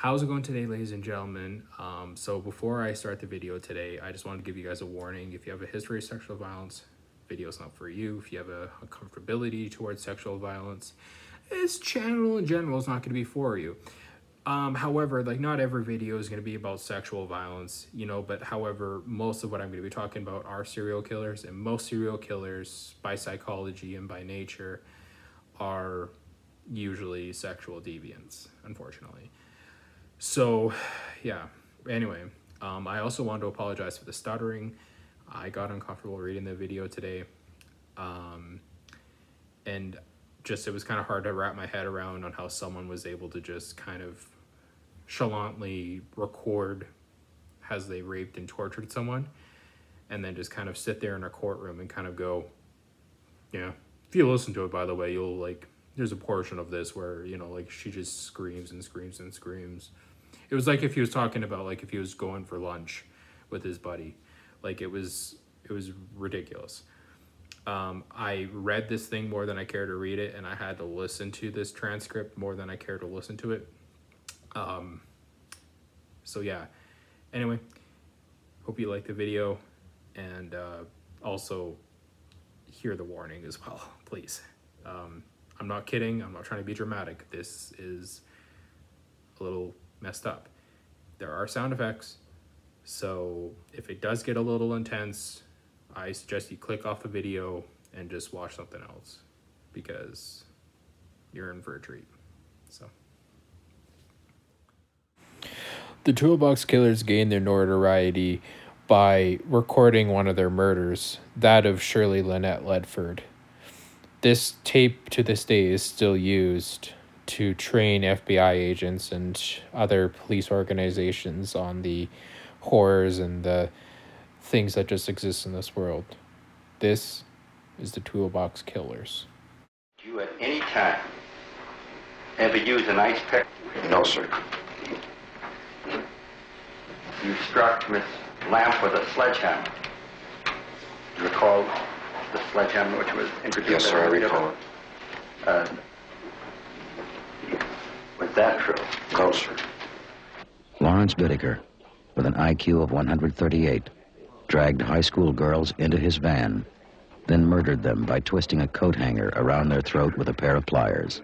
How's it going today, ladies and gentlemen? Um, so before I start the video today, I just wanted to give you guys a warning. If you have a history of sexual violence, video's not for you. If you have a, a comfortability towards sexual violence, this channel in general is not going to be for you. Um, however, like not every video is going to be about sexual violence, you know, but however, most of what I'm going to be talking about are serial killers, and most serial killers by psychology and by nature are usually sexual deviants, unfortunately. So, yeah. Anyway, um, I also want to apologize for the stuttering. I got uncomfortable reading the video today. Um, and just, it was kind of hard to wrap my head around on how someone was able to just kind of chalantly record as they raped and tortured someone and then just kind of sit there in a courtroom and kind of go, yeah. If you listen to it, by the way, you'll like, there's a portion of this where, you know, like she just screams and screams and screams it was like if he was talking about like if he was going for lunch with his buddy. Like it was it was ridiculous. Um, I read this thing more than I care to read it, and I had to listen to this transcript more than I care to listen to it. Um, so yeah. Anyway, hope you like the video, and uh, also hear the warning as well, please. Um, I'm not kidding. I'm not trying to be dramatic. This is a little messed up. There are sound effects, so if it does get a little intense, I suggest you click off the video and just watch something else because you're in for a treat. So. The Toolbox Killers gained their notoriety by recording one of their murders, that of Shirley Lynette Ledford. This tape to this day is still used to train FBI agents and other police organizations on the horrors and the things that just exist in this world. This is the Toolbox Killers. Do You at any time ever use an ice pick? No, sir. You struck Miss Lamp with a sledgehammer. Do you recall the sledgehammer which was introduced? Yes, sir, I recall it. Uh, was that true? No, sir. Lawrence Bittaker, with an IQ of 138, dragged high school girls into his van, then murdered them by twisting a coat hanger around their throat with a pair of pliers.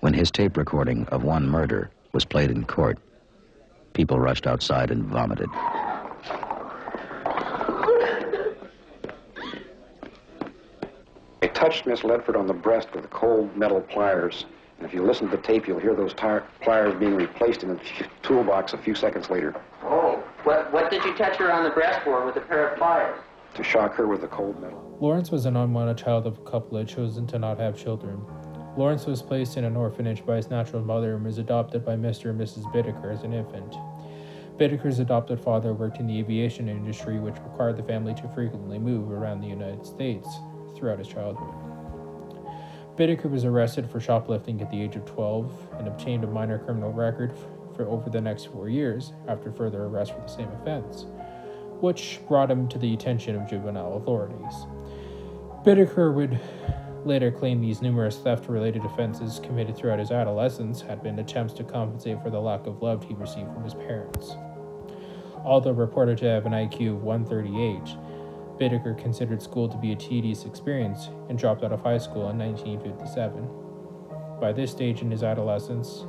When his tape recording of one murder was played in court, people rushed outside and vomited. They touched Miss Ledford on the breast with cold metal pliers. And if you listen to the tape, you'll hear those tire- pliers being replaced in a f- toolbox a few seconds later Oh, what, what did you touch her on the breast for with a pair of pliers? to shock her with the cold metal. Lawrence was an unwanted child of a couple who had chosen to not have children. Lawrence was placed in an orphanage by his natural mother and was adopted by Mr. and Mrs. Bittaker as an infant. Bittaker's adopted father worked in the aviation industry, which required the family to frequently move around the United States throughout his childhood. Bittaker was arrested for shoplifting at the age of 12 and obtained a minor criminal record for over the next four years after further arrest for the same offense, which brought him to the attention of juvenile authorities. Bittaker would later claim these numerous theft related offenses committed throughout his adolescence had been attempts to compensate for the lack of love he received from his parents. Although reported to have an IQ of 138, Bittaker considered school to be a tedious experience and dropped out of high school in 1957. By this stage in his adolescence,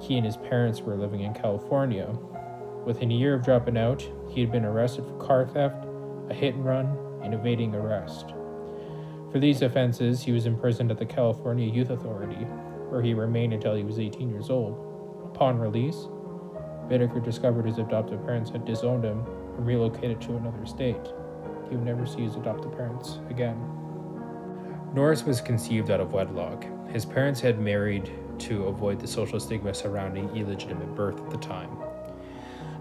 he and his parents were living in California. Within a year of dropping out, he had been arrested for car theft, a hit and run, and evading arrest. For these offenses, he was imprisoned at the California Youth Authority, where he remained until he was 18 years old. Upon release, Bittaker discovered his adoptive parents had disowned him and relocated to another state. He would never see his adoptive parents again. Norris was conceived out of wedlock. His parents had married to avoid the social stigma surrounding illegitimate birth at the time.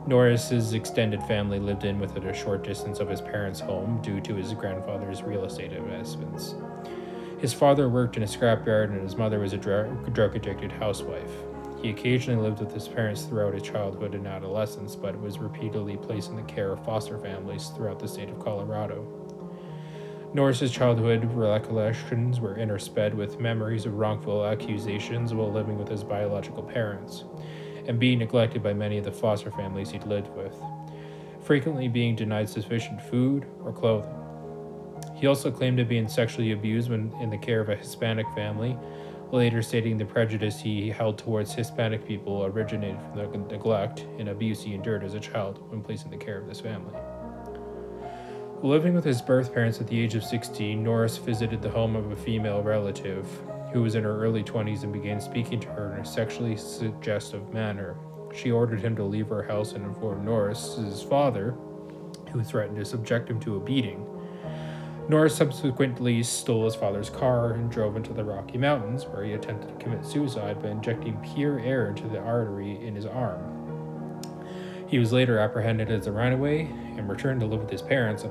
Norris's extended family lived in within a short distance of his parents' home due to his grandfather's real estate investments. His father worked in a scrapyard and his mother was a drug addicted housewife. He occasionally lived with his parents throughout his childhood and adolescence, but was repeatedly placed in the care of foster families throughout the state of Colorado. Norris's childhood recollections were intersped with memories of wrongful accusations while living with his biological parents, and being neglected by many of the foster families he'd lived with, frequently being denied sufficient food or clothing. He also claimed to be sexually abused when in the care of a Hispanic family, later stating the prejudice he held towards Hispanic people originated from the neglect and abuse he endured as a child when placed in the care of this family. Living with his birth parents at the age of 16, Norris visited the home of a female relative who was in her early 20s and began speaking to her in a sexually suggestive manner. She ordered him to leave her house and informed Norris's father, who threatened to subject him to a beating. Norris subsequently stole his father's car and drove into the Rocky Mountains, where he attempted to commit suicide by injecting pure air into the artery in his arm. He was later apprehended as a runaway and returned to live with his parents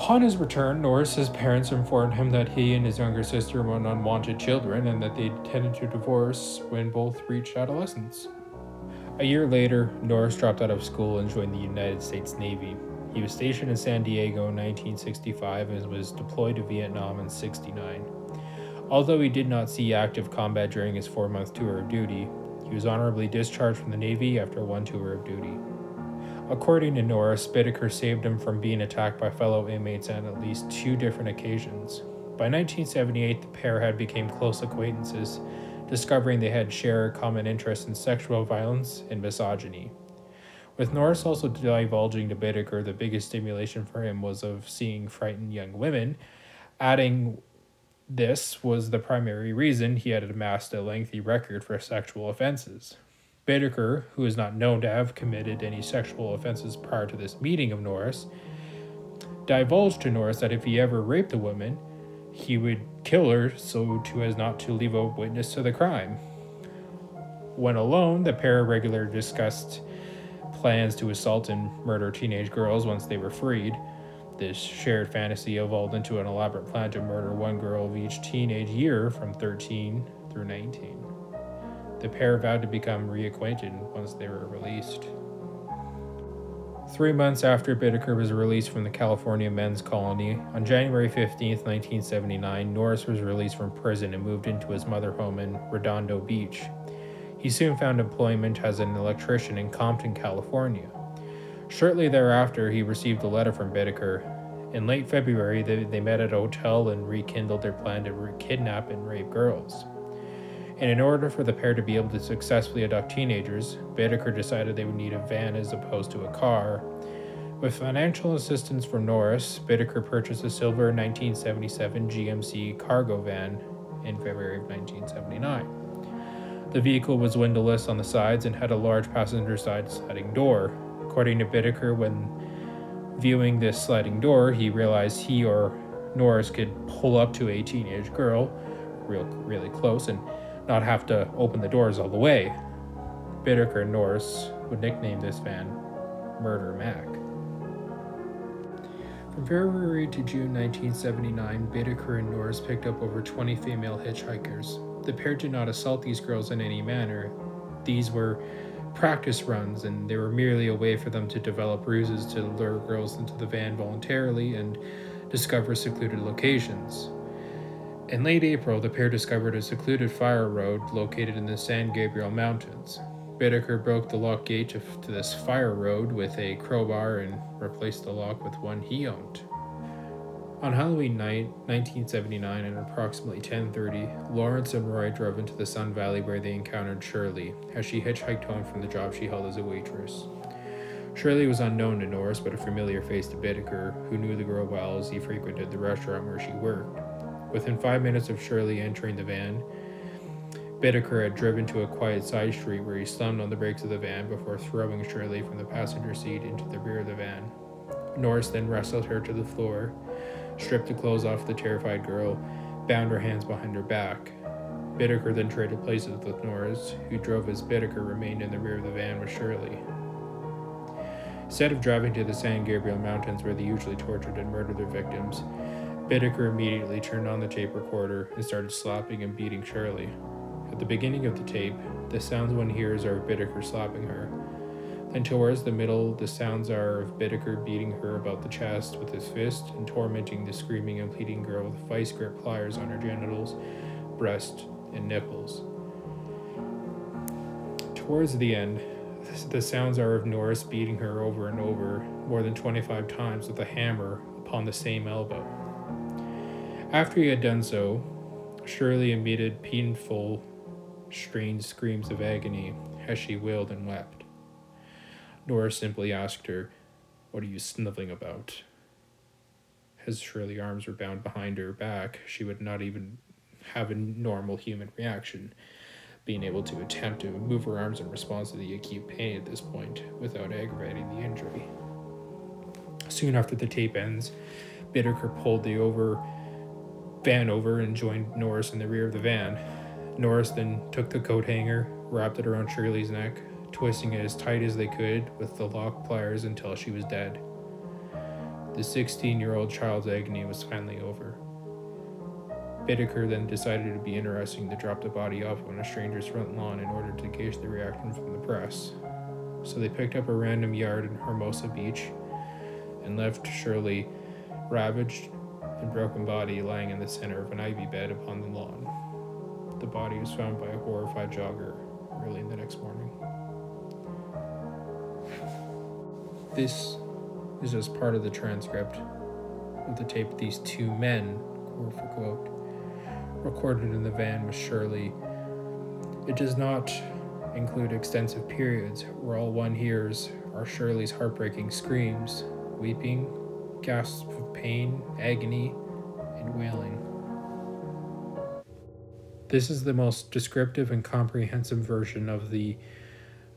Upon his return, Norris's parents informed him that he and his younger sister were unwanted children and that they intended to divorce when both reached adolescence. A year later, Norris dropped out of school and joined the United States Navy. He was stationed in San Diego in 1965 and was deployed to Vietnam in 69. Although he did not see active combat during his four month tour of duty, he was honorably discharged from the Navy after one tour of duty. According to Norris, Bittaker saved him from being attacked by fellow inmates on at least two different occasions. By 1978, the pair had become close acquaintances, discovering they had shared common interests in sexual violence and misogyny. With Norris also divulging to Bittaker the biggest stimulation for him was of seeing frightened young women, adding this was the primary reason he had amassed a lengthy record for sexual offenses. Bittaker, who is not known to have committed any sexual offenses prior to this meeting of Norris, divulged to Norris that if he ever raped a woman, he would kill her so as not to leave a witness to the crime. When alone, the pair regularly discussed plans to assault and murder teenage girls once they were freed. This shared fantasy evolved into an elaborate plan to murder one girl of each teenage year from 13 through 19. The pair vowed to become reacquainted once they were released. Three months after Bittaker was released from the California men's colony, on January 15, 1979, Norris was released from prison and moved into his mother home in Redondo Beach. He soon found employment as an electrician in Compton, California. Shortly thereafter, he received a letter from Bittaker. In late February, they, they met at a hotel and rekindled their plan to kidnap and rape girls and in order for the pair to be able to successfully abduct teenagers, Bittaker decided they would need a van as opposed to a car. With financial assistance from Norris, Bittaker purchased a silver 1977 GMC cargo van in February of 1979. The vehicle was windowless on the sides and had a large passenger side sliding door. According to Bittaker, when viewing this sliding door, he realized he or Norris could pull up to a teenage girl, real really close, and not have to open the doors all the way. Bittaker and Norris would nickname this van Murder Mack. From February to June 1979, Bittaker and Norris picked up over 20 female hitchhikers. The pair did not assault these girls in any manner. These were practice runs, and they were merely a way for them to develop ruses to lure girls into the van voluntarily and discover secluded locations. In late April, the pair discovered a secluded fire road located in the San Gabriel Mountains. Bittaker broke the lock gate to this fire road with a crowbar and replaced the lock with one he owned. On Halloween night, 1979, at approximately 10:30, Lawrence and Roy drove into the Sun Valley where they encountered Shirley as she hitchhiked home from the job she held as a waitress. Shirley was unknown to Norris, but a familiar face to Bittaker, who knew the girl well as he frequented the restaurant where she worked. Within five minutes of Shirley entering the van, Bittaker had driven to a quiet side street where he slammed on the brakes of the van before throwing Shirley from the passenger seat into the rear of the van. Norris then wrestled her to the floor, stripped the clothes off the terrified girl, bound her hands behind her back. Bittaker then traded places with Norris, who drove as Bittaker remained in the rear of the van with Shirley. Instead of driving to the San Gabriel Mountains where they usually tortured and murdered their victims, Bittaker immediately turned on the tape recorder and started slapping and beating Shirley. At the beginning of the tape, the sounds one hears are Bittaker slapping her. Then towards the middle, the sounds are of Bittaker beating her about the chest with his fist and tormenting the screaming and pleading girl with vice grip pliers on her genitals, breast, and nipples. Towards the end, the sounds are of Norris beating her over and over, more than 25 times with a hammer upon the same elbow. After he had done so, Shirley emitted painful, strained screams of agony as she wailed and wept. Norris simply asked her, What are you sniveling about? As Shirley's arms were bound behind her back, she would not even have a normal human reaction, being able to attempt to move her arms in response to the acute pain at this point without aggravating the injury. Soon after the tape ends, Bittaker pulled the over van over and joined Norris in the rear of the van. Norris then took the coat hanger, wrapped it around Shirley's neck, twisting it as tight as they could with the lock pliers until she was dead. The 16 year old child's agony was finally over. Bittaker then decided it would be interesting to drop the body off on a stranger's front lawn in order to gauge the reaction from the press. So they picked up a random yard in Hermosa Beach and left Shirley ravaged and broken body lying in the center of an ivy bed upon the lawn. The body was found by a horrified jogger early in the next morning. This is just part of the transcript of the tape these two men, quote for quote, recorded in the van with Shirley. It does not include extensive periods where all one hears are Shirley's heartbreaking screams, weeping, gasps of pain, agony, and wailing. This is the most descriptive and comprehensive version of the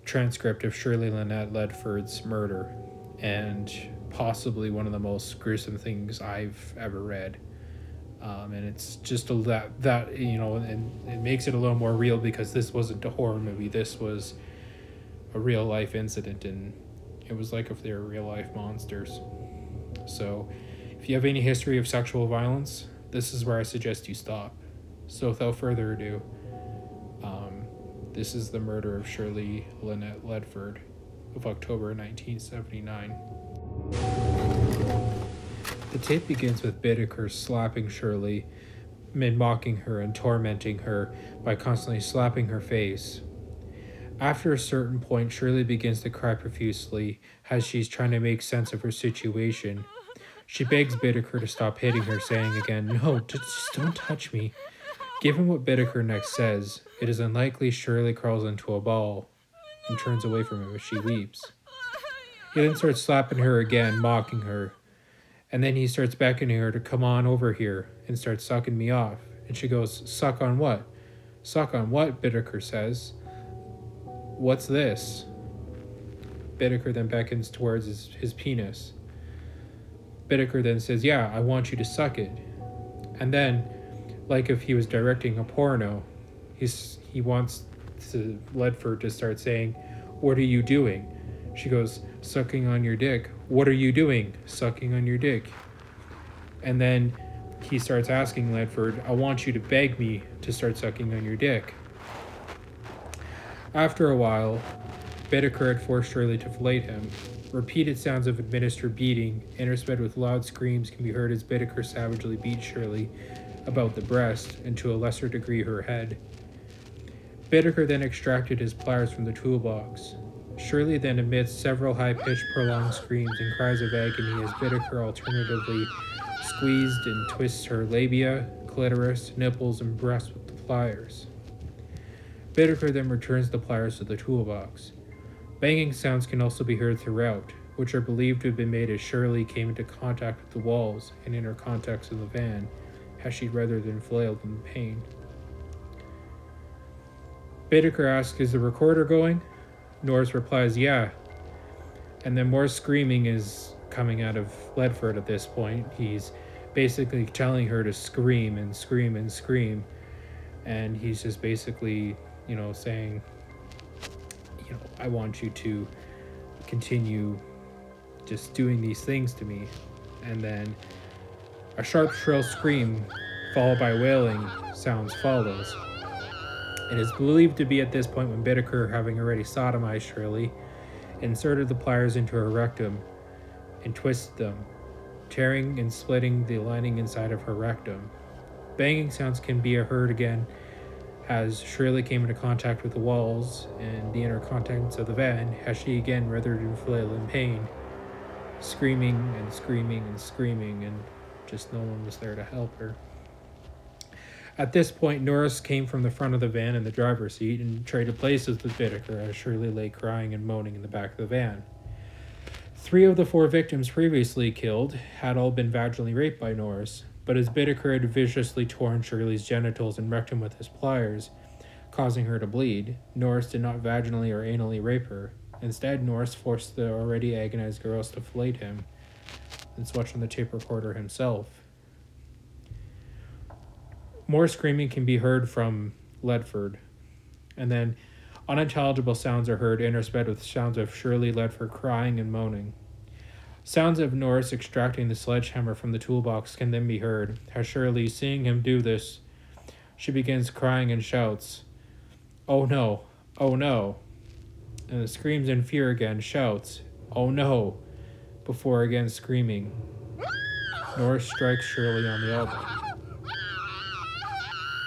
transcript of Shirley Lynette Ledford's murder, and possibly one of the most gruesome things I've ever read. Um, and it's just a that that you know, and it makes it a little more real because this wasn't a horror movie. This was a real life incident, and it was like if they were real life monsters. So, if you have any history of sexual violence, this is where I suggest you stop. So, without further ado, this is the murder of Shirley Lynette Ledford of October 1979. The tape begins with Bittaker slapping Shirley, mid mocking her and tormenting her by constantly slapping her face. After a certain point, Shirley begins to cry profusely as she's trying to make sense of her situation. She begs Bittaker to stop hitting her, saying again, No, just don't touch me. Given what Bittaker next says, it is unlikely Shirley crawls into a ball and turns away from him as she weeps. He then starts slapping her again, mocking her. And then he starts beckoning her to come on over here and starts sucking me off. And she goes, Suck on what? Suck on what? Bittaker says. What's this? Bittaker then beckons towards his, his penis. Bittaker then says, Yeah, I want you to suck it. And then, like if he was directing a porno, he's he wants to Ledford to start saying, What are you doing? She goes, Sucking on your dick. What are you doing? Sucking on your dick. And then he starts asking Ledford, I want you to beg me to start sucking on your dick. After a while, Bittaker had forced Shirley to fillet him. Repeated sounds of administered beating, intersped with loud screams, can be heard as Bittaker savagely beats Shirley about the breast and to a lesser degree her head. Bittaker then extracted his pliers from the toolbox. Shirley then emits several high pitched, prolonged screams and cries of agony as Bittaker alternatively squeezed and twists her labia, clitoris, nipples, and breasts with the pliers. Bittaker then returns the pliers to the toolbox. Banging sounds can also be heard throughout, which are believed to have been made as Shirley came into contact with the walls and inner contacts of the van, she rather than flailed in pain. Bittaker asks, Is the recorder going? Norris replies, Yeah. And then more screaming is coming out of Ledford at this point. He's basically telling her to scream and scream and scream. And he's just basically, you know, saying, You know, I want you to continue just doing these things to me. And then a sharp, shrill scream, followed by wailing sounds, follows. It is believed to be at this point when Bittaker, having already sodomized Shirley, inserted the pliers into her rectum and twisted them, tearing and splitting the lining inside of her rectum. Banging sounds can be heard again as Shirley came into contact with the walls and the inner contents of the van as she again writhed in flailing pain, screaming and screaming and screaming, and just no one was there to help her. At this point, Norris came from the front of the van in the driver's seat and traded places with Bittaker as Shirley lay crying and moaning in the back of the van. Three of the four victims previously killed had all been vaginally raped by Norris, but as Bittaker had viciously torn Shirley's genitals and him with his pliers, causing her to bleed, Norris did not vaginally or anally rape her. Instead, Norris forced the already agonized girls to fillet him and switch on the tape recorder himself. More screaming can be heard from Ledford, and then unintelligible sounds are heard intersped with sounds of Shirley Ledford crying and moaning. Sounds of Norris extracting the sledgehammer from the toolbox can then be heard. As Shirley, seeing him do this, she begins crying and shouts, Oh no, oh no. And screams in fear again, shouts, Oh no, before again screaming. Norris strikes Shirley on the elbow.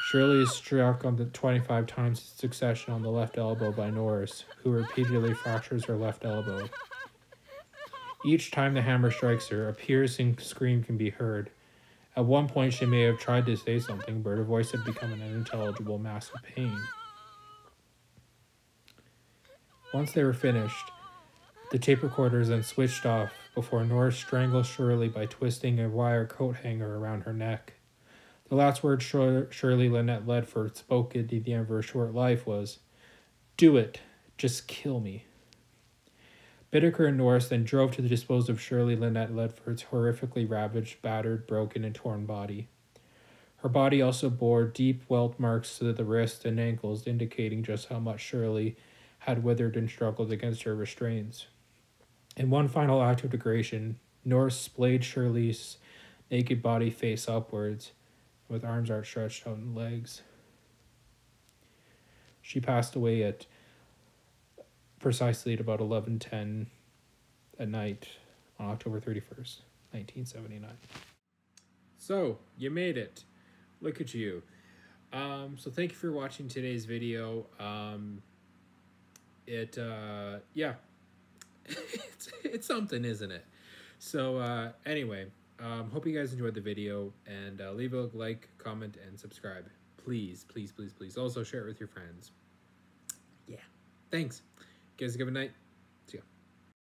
Shirley is struck on the 25 times in succession on the left elbow by Norris, who repeatedly fractures her left elbow. Each time the hammer strikes her, a piercing scream can be heard. At one point, she may have tried to say something, but her voice had become an unintelligible mass of pain. Once they were finished, the tape recorder is then switched off before Norris strangles Shirley by twisting a wire coat hanger around her neck. The last word Shirley Lynette Ledford spoke at the end of her short life was, Do it. Just kill me. Bittaker and Norris then drove to the dispose of Shirley Lynette Ledford's horrifically ravaged, battered, broken, and torn body. Her body also bore deep welt marks to the wrists and ankles, indicating just how much Shirley had withered and struggled against her restraints. In one final act of degradation, Norris splayed Shirley's naked body face upwards with arms outstretched out and legs. She passed away at precisely at about 11:10 at night on October 31st, 1979. So, you made it. Look at you. Um, so thank you for watching today's video. Um, it uh, yeah, it's it's something, isn't it? So uh, anyway, um, hope you guys enjoyed the video and uh, leave a like, comment, and subscribe. Please, please, please, please. Also share it with your friends. Yeah. Thanks. You guys have a good night.